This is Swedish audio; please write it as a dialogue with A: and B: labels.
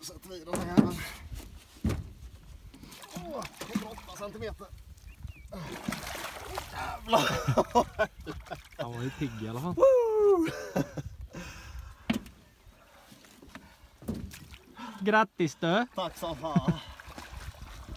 A: sätter vi den här jäveln. Åh, 108 centimeter. Jävlar!
B: Han var ju pigg i alla fall. Grattis du!
A: Tack som fan.